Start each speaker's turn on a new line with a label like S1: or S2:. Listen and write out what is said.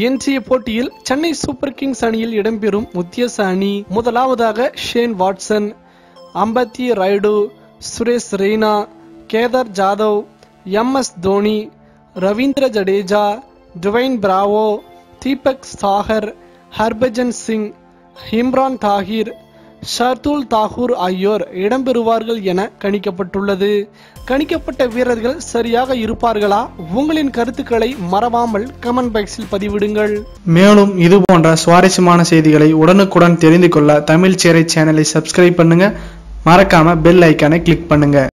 S1: இன்றைய போட்டியில் Chennai super Kings அணியில் இடம்பெறும் முத்தியச அணி முதலாவதாக Shane Watson Ambati Rayudu Suresh Raina Kedar Jadhav M S Dhoni Ravindra Jadeja Dwayne Bravo Deepak Chahar Harbhajan Singh Imran Tahir Shardul Thakur ஆகியோர் இடம்பெறுவார்கள் என கணிக்கப்பட்டுள்ளது. கணிக்கப்பட்ட வீரர்கள் சரியாக இருப்பார்களா? உங்களின் கருத்துக்களை மறவாமல் கமெண்ட் பாக்ஸில் பதிவிடுங்கள்.
S2: மேலும் இது போன்ற சுவாரஸ்யமான செய்திகளை உடனுக்குடன் தெரிந்து கொள்ள தமிழ் சேரை சேனலை சப்ஸ்கிரைப் பண்ணுங்க. மறக்காம பெல் ஐக்கானை கிளிக் பண்ணுங்க.